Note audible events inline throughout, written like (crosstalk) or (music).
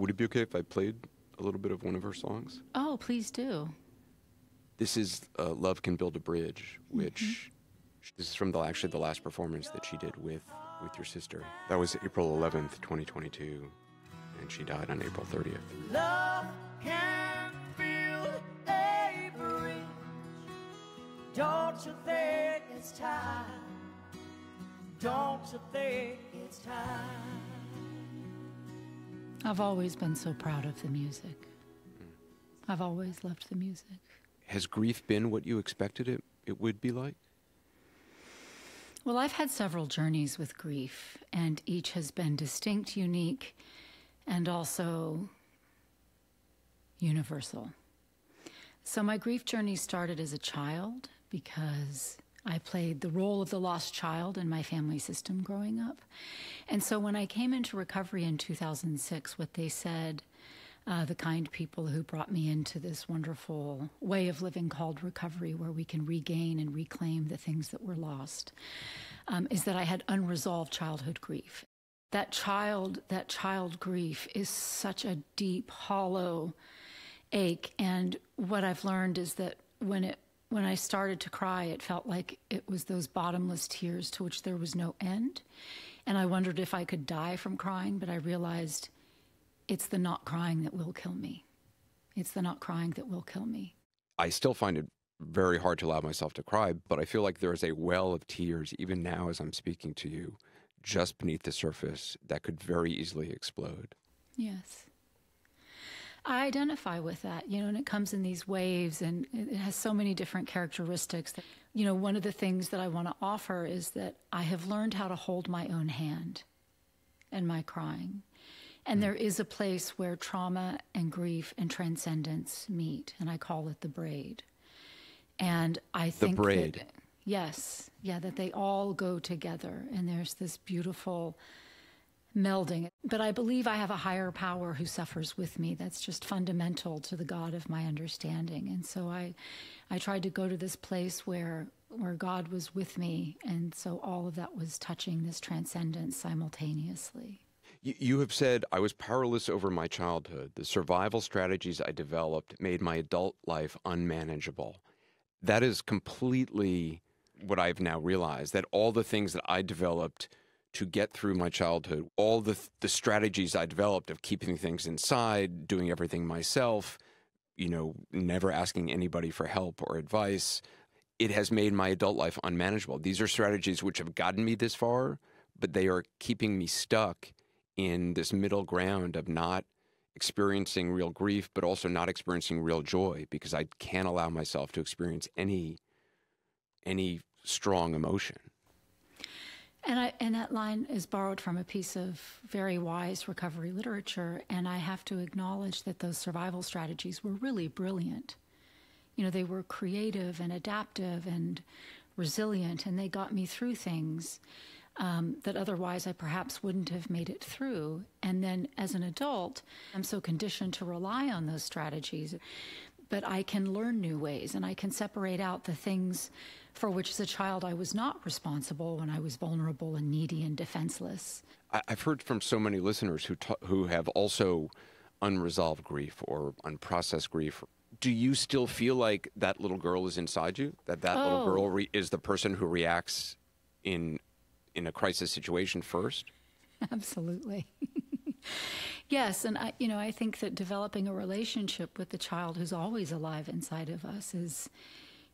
Would it be okay if I played a little bit of one of her songs? Oh, please do. This is uh, "Love Can Build a Bridge," which mm-hmm. this is from the actually the last performance that she did with with your sister. That was April 11th, 2022, and she died on April 30th. Love can build a bridge. Don't you think it's time? Don't you think it's time? I've always been so proud of the music. Hmm. I've always loved the music. Has grief been what you expected it, it would be like? Well, I've had several journeys with grief, and each has been distinct, unique, and also universal. So, my grief journey started as a child because I played the role of the lost child in my family system growing up. And so when I came into recovery in 2006, what they said, uh, the kind people who brought me into this wonderful way of living called recovery, where we can regain and reclaim the things that were lost, um, is that I had unresolved childhood grief. That child, that child grief is such a deep, hollow ache. And what I've learned is that when it when I started to cry, it felt like it was those bottomless tears to which there was no end. And I wondered if I could die from crying, but I realized it's the not crying that will kill me. It's the not crying that will kill me. I still find it very hard to allow myself to cry, but I feel like there is a well of tears, even now as I'm speaking to you, just beneath the surface that could very easily explode. Yes. I identify with that, you know, and it comes in these waves and it has so many different characteristics. That, you know, one of the things that I want to offer is that I have learned how to hold my own hand and my crying. And mm. there is a place where trauma and grief and transcendence meet, and I call it the braid. And I think the braid. That, yes, yeah, that they all go together, and there's this beautiful melding. But I believe I have a higher power who suffers with me. That's just fundamental to the God of my understanding. And so I, I tried to go to this place where where God was with me, and so all of that was touching this transcendence simultaneously. You have said, I was powerless over my childhood. The survival strategies I developed made my adult life unmanageable. That is completely what I've now realized that all the things that I developed to get through my childhood, all the, the strategies I developed of keeping things inside, doing everything myself, you know, never asking anybody for help or advice, it has made my adult life unmanageable. These are strategies which have gotten me this far, but they are keeping me stuck in this middle ground of not experiencing real grief, but also not experiencing real joy because I can't allow myself to experience any any strong emotion. And, I, and that line is borrowed from a piece of very wise recovery literature. And I have to acknowledge that those survival strategies were really brilliant. You know, they were creative and adaptive and resilient, and they got me through things um, that otherwise I perhaps wouldn't have made it through. And then as an adult, I'm so conditioned to rely on those strategies. But I can learn new ways and I can separate out the things for which as a child I was not responsible when I was vulnerable and needy and defenseless. I've heard from so many listeners who, ta- who have also unresolved grief or unprocessed grief. Do you still feel like that little girl is inside you? That that oh. little girl re- is the person who reacts in in a crisis situation first? (laughs) Absolutely. (laughs) yes, and I you know, I think that developing a relationship with the child who's always alive inside of us is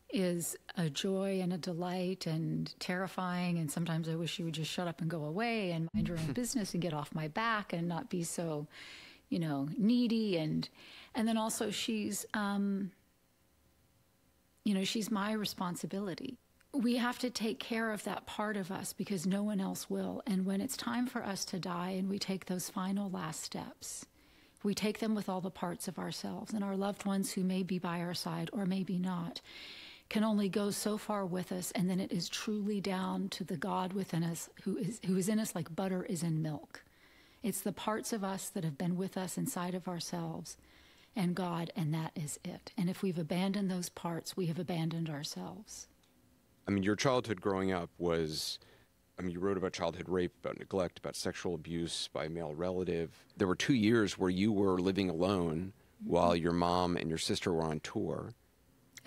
is a joy and a delight and terrifying. And sometimes I wish she would just shut up and go away and mind her own (laughs) business and get off my back and not be so, you know, needy. And and then also she's, um, you know, she's my responsibility. We have to take care of that part of us because no one else will. And when it's time for us to die and we take those final last steps, we take them with all the parts of ourselves and our loved ones who may be by our side or maybe not can only go so far with us, and then it is truly down to the God within us who is, who is in us like butter is in milk. It's the parts of us that have been with us inside of ourselves and God, and that is it. And if we've abandoned those parts, we have abandoned ourselves. I mean, your childhood growing up was I mean, you wrote about childhood rape, about neglect, about sexual abuse by a male relative. There were two years where you were living alone while your mom and your sister were on tour.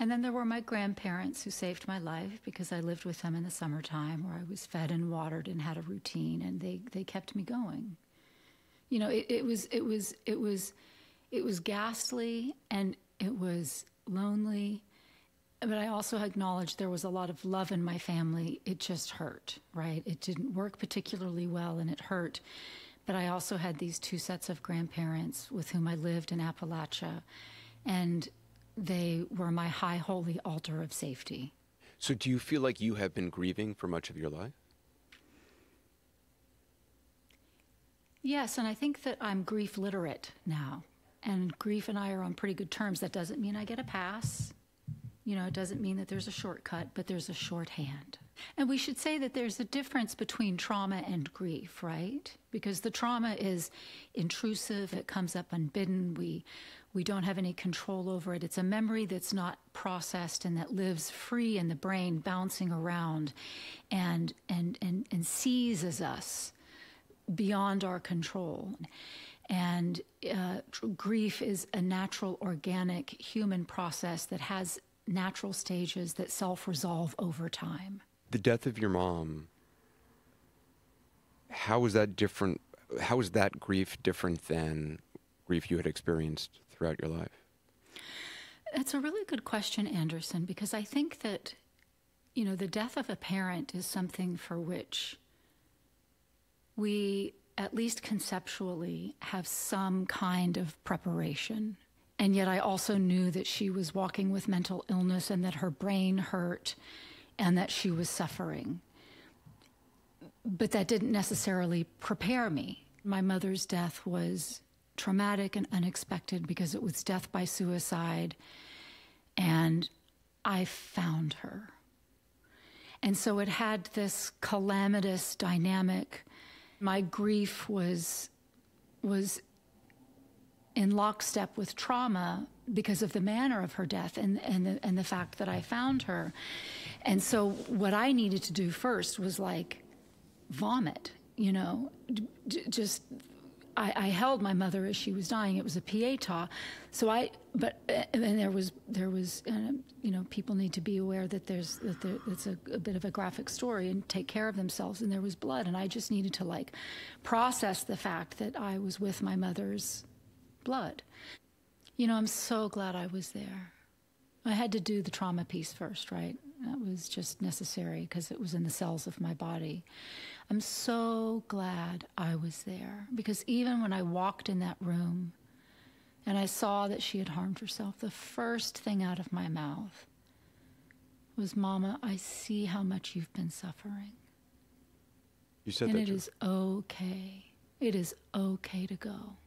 And then there were my grandparents who saved my life because I lived with them in the summertime where I was fed and watered and had a routine and they, they kept me going. You know, it, it was it was it was it was ghastly and it was lonely but I also acknowledged there was a lot of love in my family. It just hurt, right? It didn't work particularly well and it hurt. But I also had these two sets of grandparents with whom I lived in Appalachia, and they were my high holy altar of safety. So, do you feel like you have been grieving for much of your life? Yes, and I think that I'm grief literate now. And grief and I are on pretty good terms. That doesn't mean I get a pass. You know, it doesn't mean that there's a shortcut, but there's a shorthand. And we should say that there's a difference between trauma and grief, right? Because the trauma is intrusive, it comes up unbidden, we we don't have any control over it. It's a memory that's not processed and that lives free in the brain, bouncing around and and and, and seizes us beyond our control. And uh, grief is a natural, organic human process that has natural stages that self resolve over time. The death of your mom, how was that different? How was that grief different than grief you had experienced throughout your life? That's a really good question, Anderson, because I think that, you know, the death of a parent is something for which we, at least conceptually, have some kind of preparation. And yet I also knew that she was walking with mental illness and that her brain hurt and that she was suffering. But that didn't necessarily prepare me. My mother's death was traumatic and unexpected because it was death by suicide. And I found her. And so it had this calamitous dynamic. My grief was was in lockstep with trauma because of the manner of her death and, and, the, and the fact that I found her. And so, what I needed to do first was like vomit, you know, just. I, I, held my mother as she was dying. It was a pietà, so I. But and there was there was uh, you know people need to be aware that there's that there, it's a, a bit of a graphic story and take care of themselves. And there was blood, and I just needed to like process the fact that I was with my mother's blood. You know, I'm so glad I was there. I had to do the trauma piece first, right? That was just necessary because it was in the cells of my body. I'm so glad I was there because even when I walked in that room and I saw that she had harmed herself, the first thing out of my mouth was, Mama, I see how much you've been suffering. You said and that. And it is okay. It is okay to go.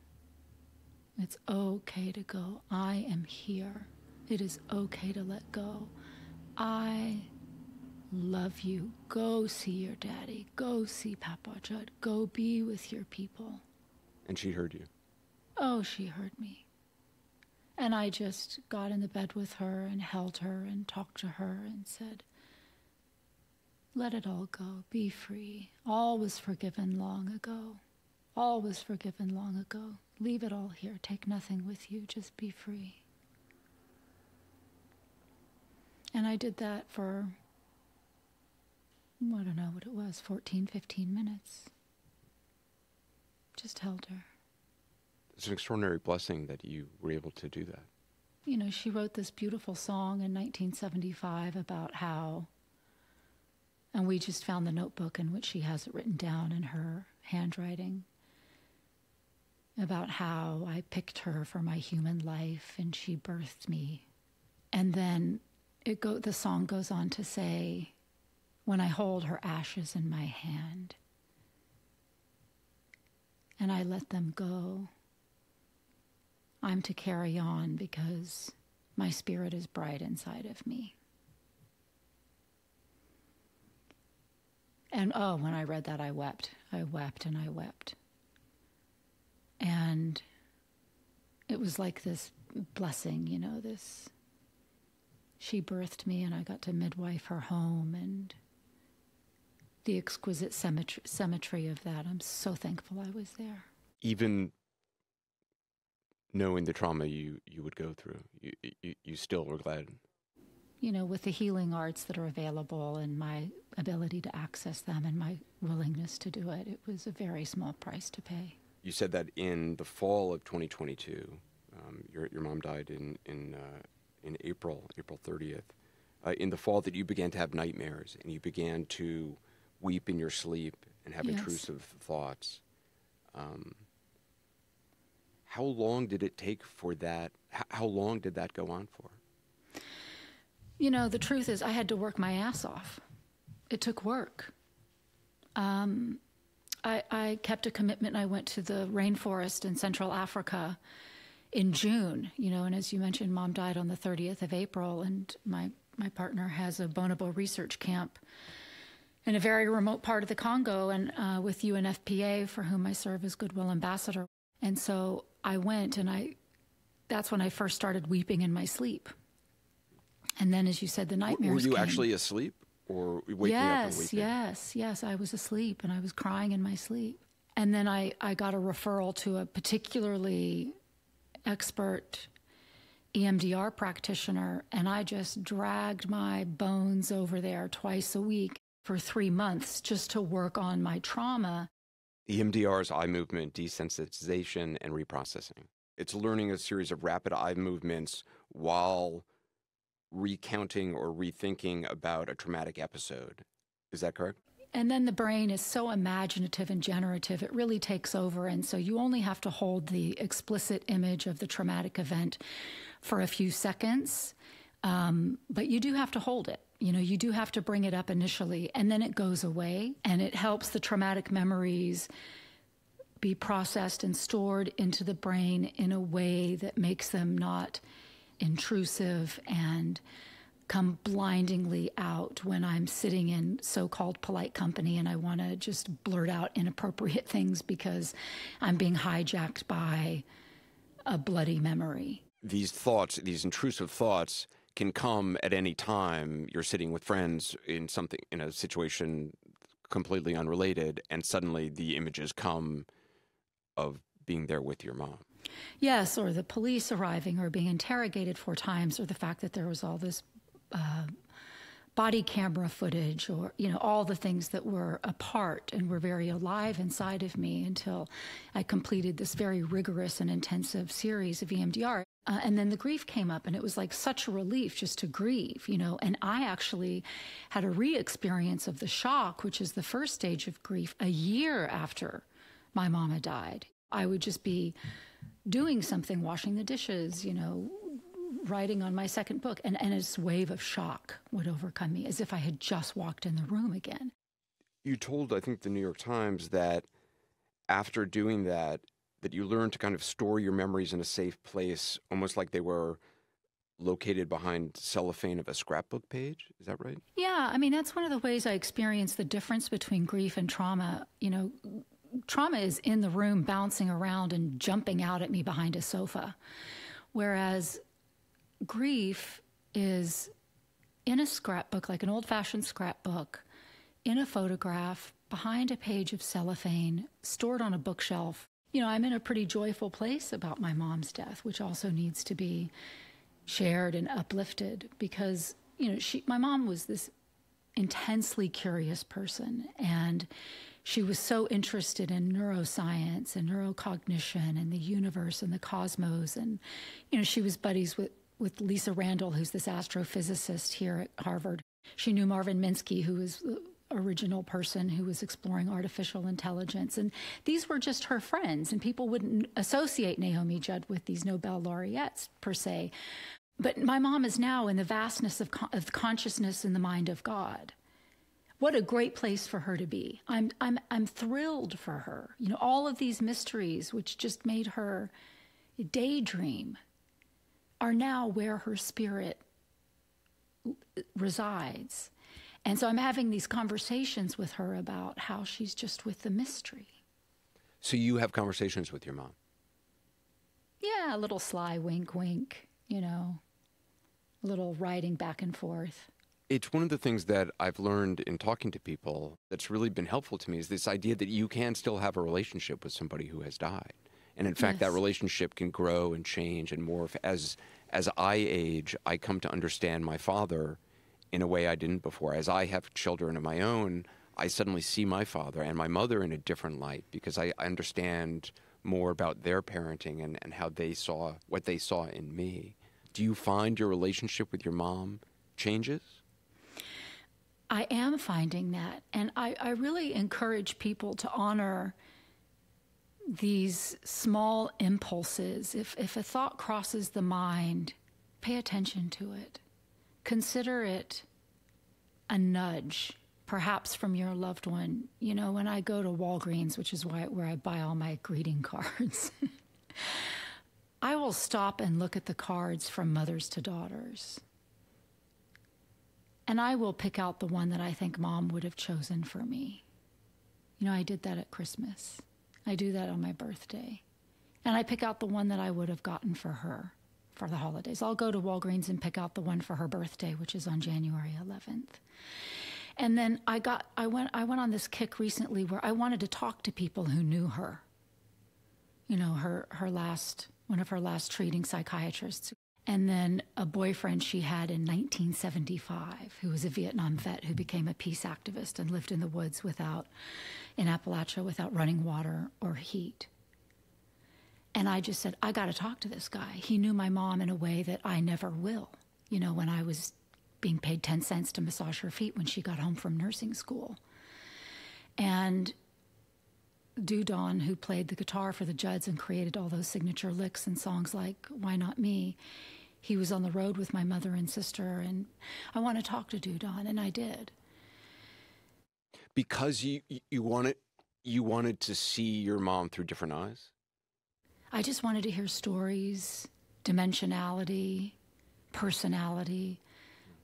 It's okay to go. I am here. It is okay to let go. I love you. Go see your daddy. Go see Papa Judd. Go be with your people. And she heard you? Oh, she heard me. And I just got in the bed with her and held her and talked to her and said, Let it all go. Be free. All was forgiven long ago. All was forgiven long ago. Leave it all here. Take nothing with you. Just be free. And I did that for, I don't know what it was, 14, 15 minutes. Just held her. It's an extraordinary blessing that you were able to do that. You know, she wrote this beautiful song in 1975 about how, and we just found the notebook in which she has it written down in her handwriting about how I picked her for my human life and she birthed me. And then it go, the song goes on to say, when I hold her ashes in my hand and I let them go, I'm to carry on because my spirit is bright inside of me. And oh, when I read that, I wept. I wept and I wept. And it was like this blessing, you know, this. She birthed me, and I got to midwife her home, and the exquisite symmetry, symmetry of that. I'm so thankful I was there. Even knowing the trauma you, you would go through, you, you, you still were glad. You know, with the healing arts that are available and my ability to access them and my willingness to do it, it was a very small price to pay. You said that in the fall of 2022, um, your, your mom died in, in, uh, in April, April 30th. Uh, in the fall, that you began to have nightmares and you began to weep in your sleep and have Yes. intrusive thoughts. Um, how long did it take for that? How, how long did that go on for? You know, the truth is, I had to work my ass off. It took work. Um, I, I kept a commitment. I went to the rainforest in Central Africa in June, you know, and as you mentioned, mom died on the 30th of April, and my, my partner has a bonobo research camp in a very remote part of the Congo and uh, with UNFPA, for whom I serve as Goodwill Ambassador. And so I went, and I that's when I first started weeping in my sleep. And then, as you said, the nightmares. Were you came. actually asleep or waking up and yes, yes, yes. I was asleep and I was crying in my sleep. And then I, I got a referral to a particularly expert EMDR practitioner, and I just dragged my bones over there twice a week for three months just to work on my trauma. EMDR is eye movement desensitization and reprocessing. It's learning a series of rapid eye movements while recounting or rethinking about a traumatic episode. Is that correct? And then the brain is so imaginative and generative, it really takes over. And so you only have to hold the explicit image of the traumatic event for a few seconds. Um, but you do have to hold it. You know, you do have to bring it up initially, and then it goes away, and it helps the traumatic memories be processed and stored into the brain in a way that makes them not intrusive and come blindingly out when I'm sitting in so called polite company and I want to just blurt out inappropriate (laughs) things because I'm being hijacked by a bloody memory. These thoughts, these intrusive thoughts, can come at any time. You're sitting with friends in something in a situation completely unrelated, and suddenly the images come of being there with your mom. Yes, or the police arriving or being interrogated four times, or the fact that there was all this uh, body camera footage, or, you know, all the things that were apart and were very alive inside of me until I completed this very rigorous and intensive series of EMDR. Uh, and then the grief came up, and it was like such a relief just to grieve, you know. And I actually had a re experience of the shock, which is the first stage of grief, a year after my mama died. I would just be doing something, washing the dishes, you know, writing on my second book, and, and this wave of shock would overcome me as if I had just walked in the room again. You told, I think, the New York Times that after doing that, that you learned to kind of store your memories in a safe place, almost like they were located behind cellophane of a scrapbook page. Is that right? Yeah, I mean, that's one of the ways I experience the difference between grief and trauma. You know, trauma is in the room bouncing around and jumping out at me behind a sofa, whereas grief is in a scrapbook, like an old fashioned scrapbook, in a photograph, behind a page of cellophane, stored on a bookshelf. You know, I'm in a pretty joyful place about my mom's death, which also needs to be shared and uplifted because, you know, she, my mom was this intensely curious person and she was so interested in neuroscience and neurocognition and the universe and the cosmos and you know she was buddies with with Lisa Randall who's this astrophysicist here at Harvard she knew Marvin Minsky who was the original person who was exploring artificial intelligence and these were just her friends and people wouldn't associate Naomi Judd with these Nobel laureates per se but my mom is now in the vastness of, con- of consciousness in the mind of God. What a great place for her to be. I'm, I'm, I'm thrilled for her. You know, all of these mysteries, which just made her daydream, are now where her spirit resides. And so I'm having these conversations with her about how she's just with the mystery. So you have conversations with your mom. Yeah, a little sly wink, wink, you know, a little writing back and forth. It's one of the things that I've learned in talking to people that's really been helpful to me is this idea that you can still have a relationship with somebody who has died. And in fact, Yes. that relationship can grow and change and morph. As, as I age, I come to understand my father in a way I didn't before. As I have children of my own, I suddenly see my father and my mother in a different light because I I understand more about their parenting and, and how they saw what they saw in me. Do you find your relationship with your mom changes? I am finding that. And I, I really encourage people to honor these small impulses. If, if a thought crosses the mind, pay attention to it. Consider it a nudge, perhaps from your loved one. You know, when I go to Walgreens, which is why, where I buy all my greeting (laughs) cards, I will stop and look at the cards from mothers to daughters. And I will pick out the one that I think mom would have chosen for me. You know, I did that at Christmas. I do that on my birthday. And I pick out the one that I would have gotten for her for the holidays. I'll go to Walgreens and pick out the one for her birthday, which is on January 11th. And then I got I went I went on this kick recently where I wanted to talk to people who knew her. You know, her her last one of her last treating psychiatrists and then a boyfriend she had in 1975 who was a Vietnam vet who became a peace activist and lived in the woods without in Appalachia without running water or heat. And I just said, I got to talk to this guy. He knew my mom in a way that I never will. You know, when I was being paid 10 cents to massage her feet when she got home from nursing school. And Dudon, who played the guitar for the Judds and created all those signature licks and songs like Why Not Me, he was on the road with my mother and sister. And I want to talk to Dudon, and I did. Because you you- wanted you wanted to see your mom through different eyes? I just wanted to hear stories, dimensionality, personality,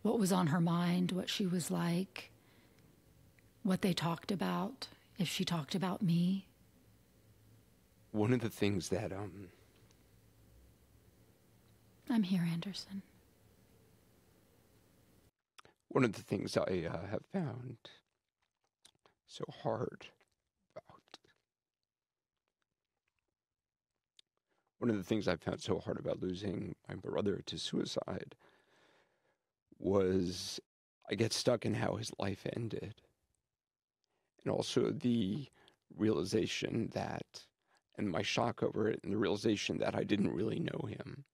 what was on her mind, what she was like, what they talked about, if she talked about me. One of the things that um I'm here, Anderson. one of the things I uh, have found so hard about one of the things I found so hard about losing my brother to suicide was I get stuck in how his life ended. And also the realization that, and my shock over it, and the realization that I didn't really know him.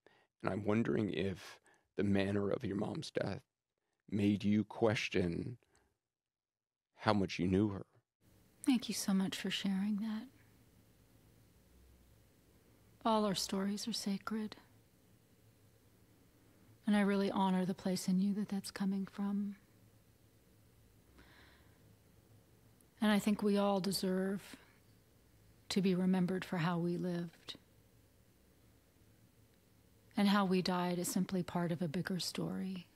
And I'm wondering if the manner of your mom's death made you question how much you knew her. Thank you so much for sharing that. All our stories are sacred. And I really honor the place in you that that's coming from. And I think we all deserve to be remembered for how we lived. And how we died is simply part of a bigger story.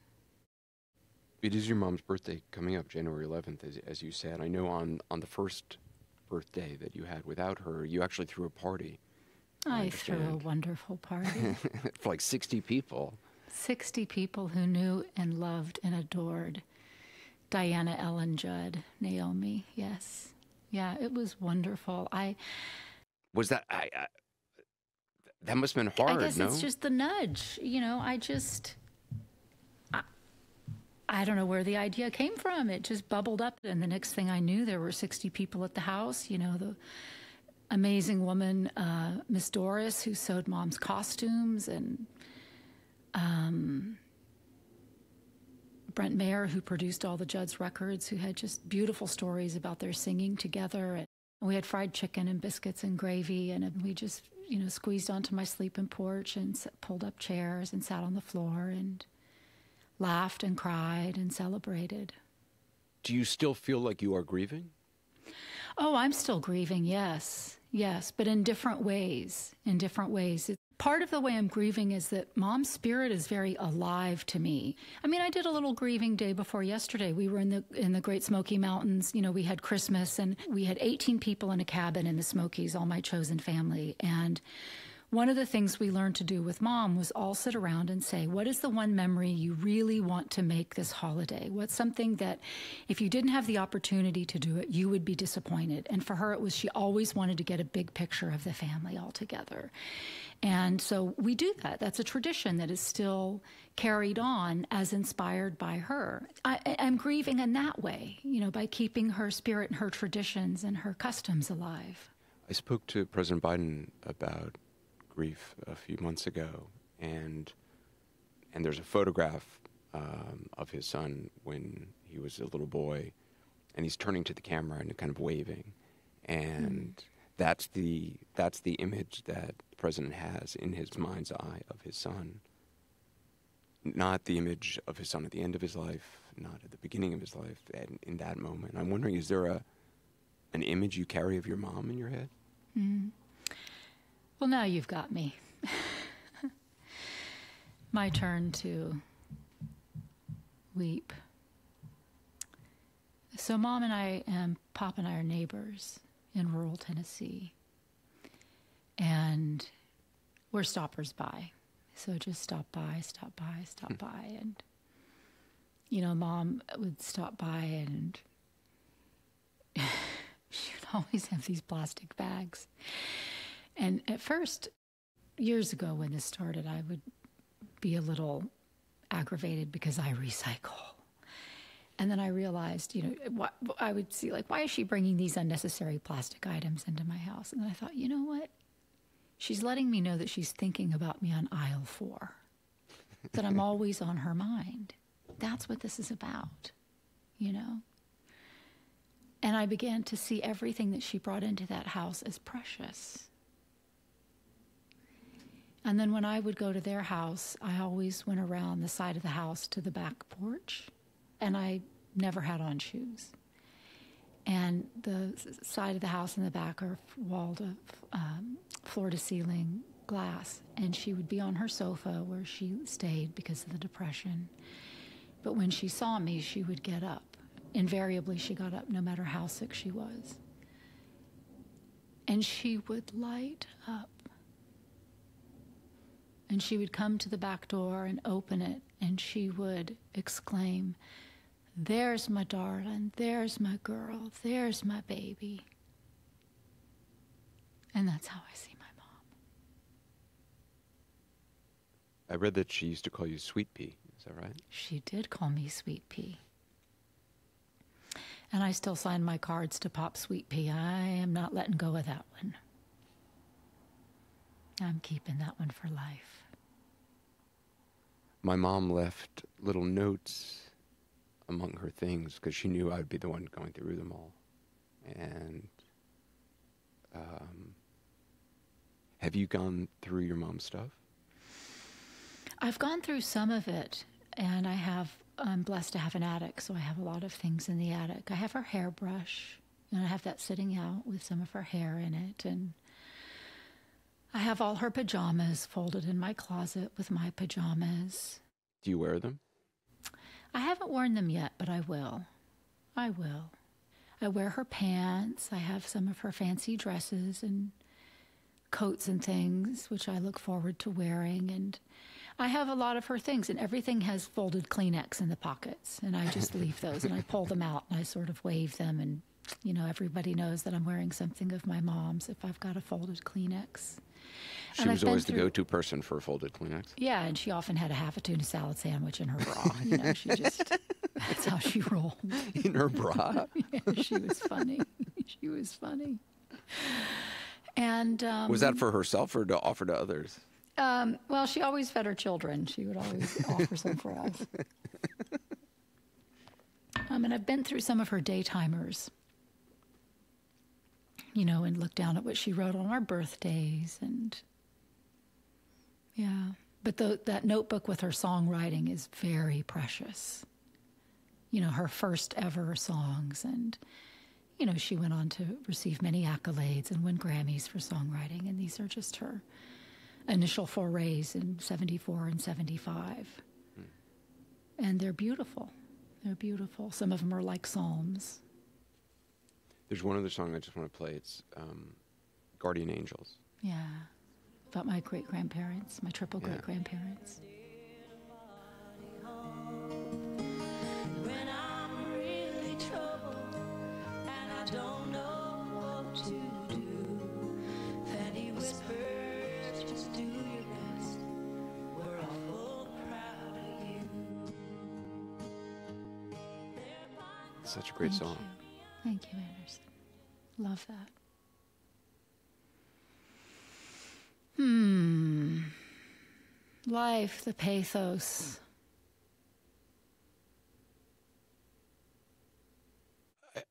It is your mom's birthday coming up, January 11th, as, as you said. I know on, on the first birthday that you had without her, you actually threw a party I I threw a wonderful party. (laughs) for like 60 people. 60 people who knew and loved and adored Diana Ellen Judd, Naomi. Yes. Yeah, it was wonderful. I Was that, I, I that must have been hard, I guess no? it's just the nudge. You know, I just I don't know where the idea came from. It just bubbled up and the next thing I knew there were 60 people at the house, you know, the amazing woman uh, Miss Doris who sewed mom's costumes and Brent Maher, who produced all the Judd's records, who had just beautiful stories about their singing together. And we had fried chicken and biscuits and gravy, and we just, you know, squeezed onto my sleeping porch and pulled up chairs and sat on the floor and laughed and cried and celebrated. Do you still feel like you are grieving? Oh, I'm still grieving, yes, yes, but in different ways. In different ways. Part of the way I'm grieving is that mom's spirit is very alive to me. I mean, I did a little grieving day before yesterday. We were in the in the Great Smoky Mountains. You know, we had Christmas and we had 18 people in a cabin in the Smokies, all my chosen family, and one of the things we learned to do with mom was all sit around and say, what is the one memory you really want to make this holiday? What's something that if you didn't have the opportunity to do it, you would be disappointed? And for her, it was she always wanted to get a big picture of the family all together. And so we do that. That's a tradition that is still carried on as inspired by her. I, am grieving in that way, you know, by keeping her spirit and her traditions and her customs alive. I spoke to President Biden about a few months ago, and and there's a photograph um, of his son when he was a little boy, and he's turning to the camera and kind of waving, and mm. that's the that's the image that the president has in his mind's eye of his son. Not the image of his son at the end of his life, not at the beginning of his life, and in that moment. I'm wondering, is there a an image you carry of your mom in your head? Mm. Well, now you've got me. (laughs) My turn to weep. So, Mom and I and Pop and I are neighbors in rural Tennessee. And we're stoppers by. So just stop by, stop by, stop hmm. by. And, you know, Mom would stop by and (laughs) she would always have these plastic bags. And at first, years ago when this started, I would be a little aggravated because I recycle. And then I realized, you know, I would see, like, why is she bringing these unnecessary plastic items into my house? And then I thought, you know what? She's letting me know that she's thinking about me on aisle four, that I'm (laughs) always on her mind. That's what this is about, you know? And I began to see everything that she brought into that house as precious. And then when I would go to their house, I always went around the side of the house to the back porch, and I never had on shoes. And the side of the house in the back are walled of um, floor to ceiling glass. And she would be on her sofa where she stayed because of the depression. But when she saw me, she would get up. Invariably, she got up no matter how sick she was. And she would light up and she would come to the back door and open it, and she would exclaim, There's my darling, there's my girl, there's my baby. And that's how I see my mom. I read that she used to call you Sweet Pea. Is that right? She did call me Sweet Pea. And I still sign my cards to Pop Sweet Pea. I am not letting go of that one. I'm keeping that one for life my mom left little notes among her things because she knew I'd be the one going through them all. And um, have you gone through your mom's stuff? I've gone through some of it, and I have. I'm blessed to have an attic, so I have a lot of things in the attic. I have her hairbrush, and I have that sitting out with some of her hair in it, and I have all her pajamas folded in my closet with my pajamas. Do you wear them? I haven't worn them yet, but I will. I will. I wear her pants. I have some of her fancy dresses and coats and things, which I look forward to wearing. And I have a lot of her things, and everything has folded Kleenex in the pockets. And I just leave (laughs) those and I pull them out and I sort of wave them. And, you know, everybody knows that I'm wearing something of my mom's if I've got a folded Kleenex. She and was always the go-to person for a folded Kleenex. Yeah, and she often had a half a tuna salad sandwich in her bra. You know, she just (laughs) that's how she rolled. In her bra. (laughs) yeah, she was funny. (laughs) she was funny. And um, was that for herself or to offer to others? Um, well, she always fed her children. She would always offer some for us. Um, and I've been through some of her daytimers you know, and looked down at what she wrote on our birthdays and the, that notebook with her songwriting is very precious. You know, her first ever songs and you know, she went on to receive many accolades and win Grammys for songwriting and these are just her initial forays in 74 and 75. Hmm. And they're beautiful. They're beautiful. Some of them are like psalms. There's one other song I just want to play. It's um, Guardian Angels. Yeah. About my great grandparents, my triple great grandparents. Such a great Thank song. You. Thank you, Anderson. Love that. Hmm. Life, the pathos.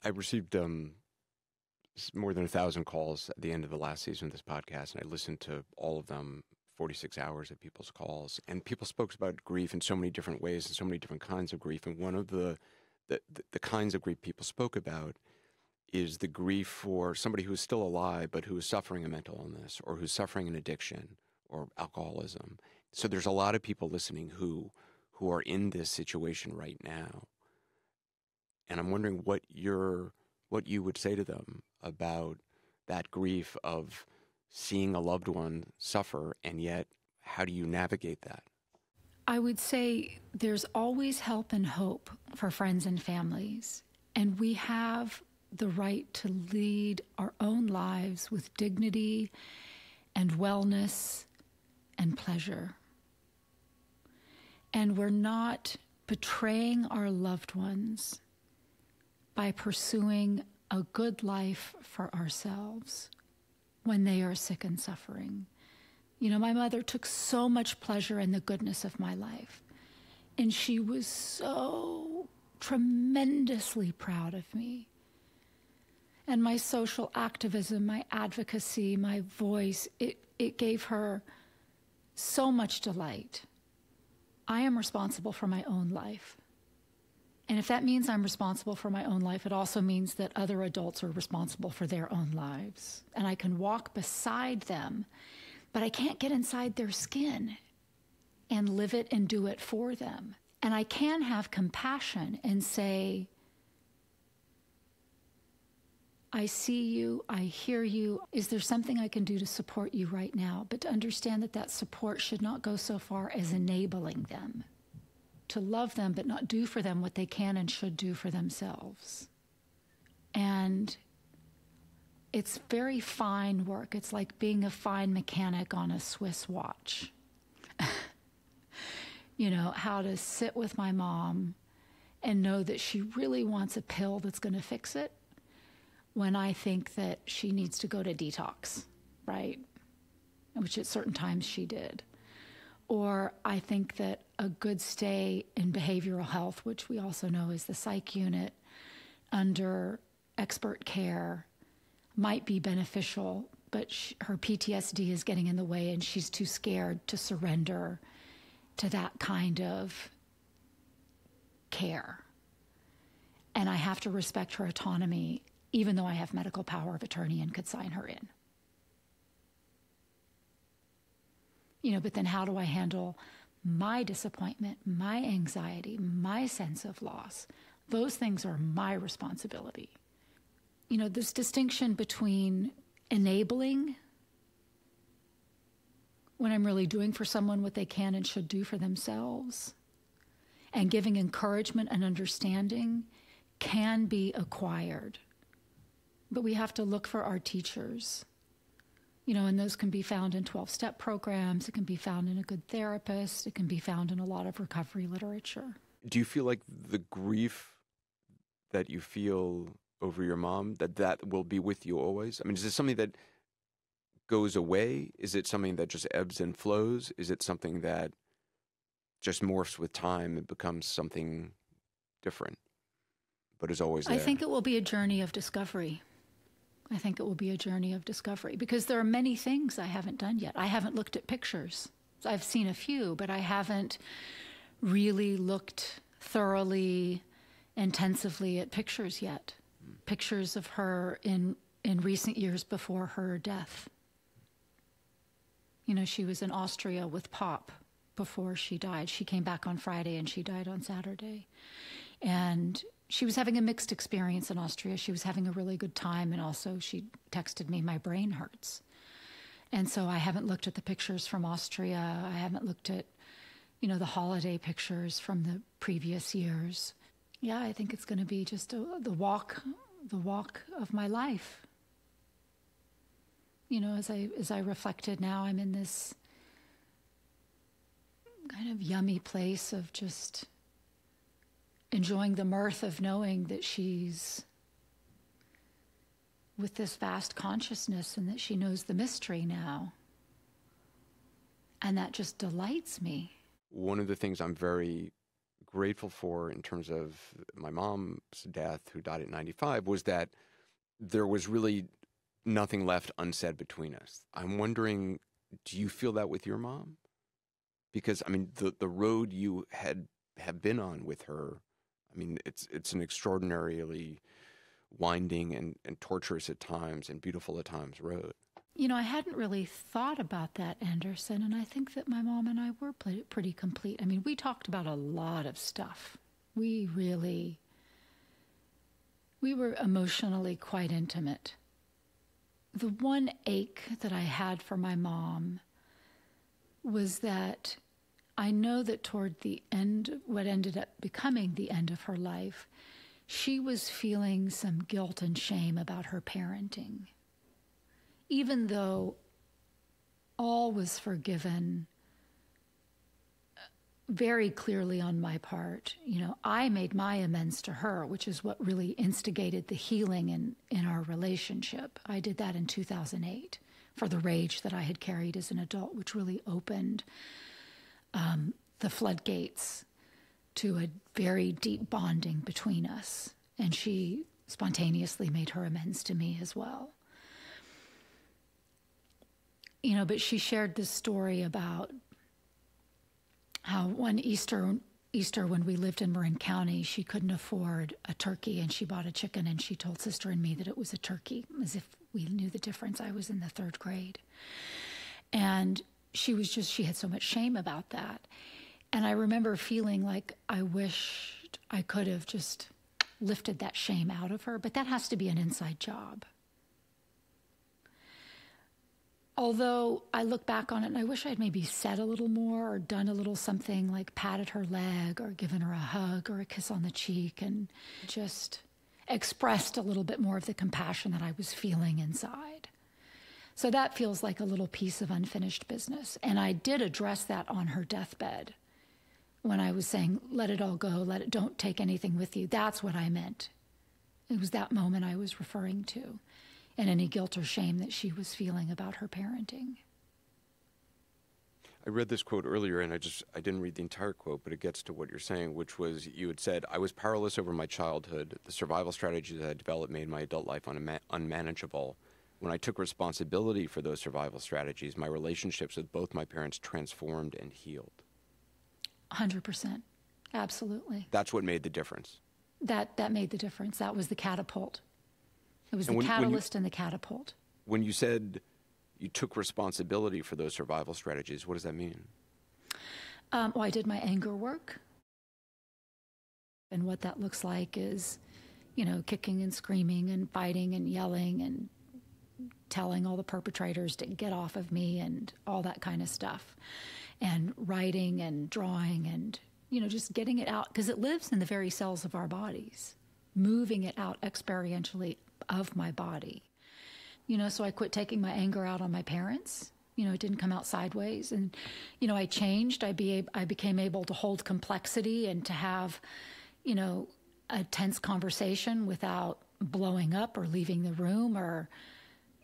I, received um, more than a thousand calls at the end of the last season of this podcast, and I listened to all of them 46 hours of people's calls. And people spoke about grief in so many different ways and so many different kinds of grief. And one of the, the, the kinds of grief people spoke about is the grief for somebody who is still alive but who is suffering a mental illness or who's suffering an addiction or alcoholism. So there's a lot of people listening who who are in this situation right now. And I'm wondering what your what you would say to them about that grief of seeing a loved one suffer and yet how do you navigate that? I would say there's always help and hope for friends and families. And we have the right to lead our own lives with dignity and wellness and pleasure. And we're not betraying our loved ones by pursuing a good life for ourselves when they are sick and suffering. You know, my mother took so much pleasure in the goodness of my life, and she was so tremendously proud of me. And my social activism, my advocacy, my voice, it, it gave her so much delight. I am responsible for my own life. And if that means I'm responsible for my own life, it also means that other adults are responsible for their own lives. And I can walk beside them, but I can't get inside their skin and live it and do it for them. And I can have compassion and say, I see you, I hear you. Is there something I can do to support you right now? But to understand that that support should not go so far as enabling them to love them, but not do for them what they can and should do for themselves. And it's very fine work. It's like being a fine mechanic on a Swiss watch. (laughs) you know, how to sit with my mom and know that she really wants a pill that's going to fix it when I think that she needs to go to detox, right? Which at certain times she did. Or I think that a good stay in behavioral health, which we also know is the psych unit under expert care, might be beneficial, but sh- her PTSD is getting in the way and she's too scared to surrender to that kind of care. And I have to respect her autonomy, even though I have medical power of attorney and could sign her in. You know, but then how do I handle my disappointment, my anxiety, my sense of loss? Those things are my responsibility. You know, this distinction between enabling when I'm really doing for someone what they can and should do for themselves and giving encouragement and understanding can be acquired. But we have to look for our teachers you know, and those can be found in 12 step programs. It can be found in a good therapist. It can be found in a lot of recovery literature. Do you feel like the grief that you feel over your mom that that will be with you always? I mean, is it something that goes away? Is it something that just ebbs and flows? Is it something that just morphs with time and becomes something different, but is always there? I think it will be a journey of discovery. I think it will be a journey of discovery because there are many things I haven't done yet. I haven't looked at pictures. I've seen a few, but I haven't really looked thoroughly, intensively at pictures yet. Pictures of her in in recent years before her death. You know, she was in Austria with Pop before she died. She came back on Friday and she died on Saturday. And she was having a mixed experience in Austria. She was having a really good time, and also she texted me, My brain hurts. And so I haven't looked at the pictures from Austria. I haven't looked at, you know, the holiday pictures from the previous years. Yeah, I think it's going to be just a, the walk, the walk of my life. You know, as I as I reflected now, I'm in this kind of yummy place of just enjoying the mirth of knowing that she's with this vast consciousness and that she knows the mystery now. And that just delights me. One of the things I'm very grateful for in terms of my mom's death, who died at 95, was that there was really nothing left unsaid between us. I'm wondering, do you feel that with your mom? Because I mean, the the road you had have been on with her, I mean, it's it's an extraordinarily winding and, and torturous at times and beautiful at times road. You know, I hadn't really thought about that, Anderson, and I think that my mom and I were pretty complete. I mean, we talked about a lot of stuff. We really, we were emotionally quite intimate. The one ache that I had for my mom was that I know that toward the end, what ended up becoming the end of her life, she was feeling some guilt and shame about her parenting. Even though all was forgiven uh, very clearly on my part, you know, I made my amends to her, which is what really instigated the healing in, in our relationship. I did that in 2008 for the rage that I had carried as an adult, which really opened um, the floodgates to a very deep bonding between us. And she spontaneously made her amends to me as well. You know, but she shared this story about how one Easter Easter when we lived in Marin County, she couldn't afford a turkey and she bought a chicken and she told sister and me that it was a turkey, as if we knew the difference. I was in the third grade. And she was just she had so much shame about that. And I remember feeling like I wished I could have just lifted that shame out of her, but that has to be an inside job. Although I look back on it and I wish I'd maybe said a little more or done a little something like patted her leg or given her a hug or a kiss on the cheek and just expressed a little bit more of the compassion that I was feeling inside. So that feels like a little piece of unfinished business. And I did address that on her deathbed when I was saying, let it all go, let it, don't take anything with you. That's what I meant. It was that moment I was referring to, and any guilt or shame that she was feeling about her parenting. I read this quote earlier, and I just I didn't read the entire quote, but it gets to what you're saying, which was you had said, "I was powerless over my childhood. The survival strategies that I developed made my adult life unma- unmanageable. When I took responsibility for those survival strategies, my relationships with both my parents transformed and healed." 100%. Absolutely. That's what made the difference. That that made the difference. That was the catapult. It was and the when, catalyst when you, and the catapult. When you said you took responsibility for those survival strategies, what does that mean? Um, well, I did my anger work. And what that looks like is, you know, kicking and screaming and fighting and yelling and telling all the perpetrators to get off of me and all that kind of stuff. And writing and drawing and you know just getting it out because it lives in the very cells of our bodies moving it out experientially of my body. You know so i quit taking my anger out on my parents. You know it didn't come out sideways. And you know i changed. I be i became able to hold complexity and to have you know a tense conversation without blowing up or leaving the room or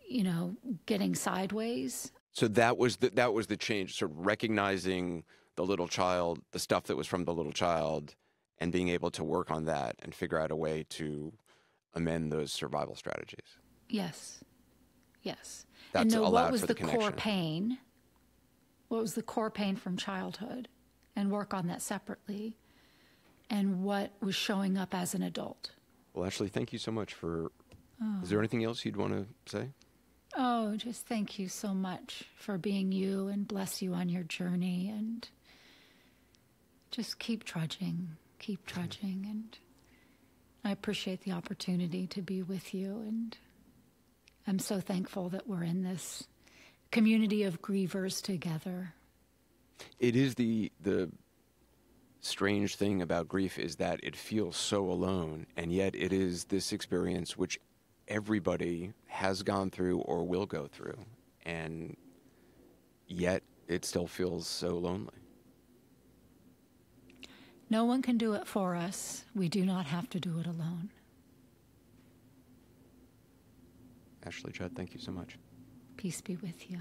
you know getting sideways so that was the, that was the change, sort of recognizing the little child, the stuff that was from the little child, and being able to work on that and figure out a way to amend those survival strategies. Yes, yes. That's and know what was the, the core pain. What was the core pain from childhood, and work on that separately, and what was showing up as an adult. Well, Ashley, thank you so much for. Oh. Is there oh. anything else you'd want to say? Oh, just thank you so much for being you and bless you on your journey and just keep trudging, keep trudging. And I appreciate the opportunity to be with you. And I'm so thankful that we're in this community of grievers together. It is the the strange thing about grief is that it feels so alone, and yet it is this experience which everybody has gone through or will go through, and yet it still feels so lonely. No one can do it for us. We do not have to do it alone. Ashley Judd, thank you so much. Peace be with you.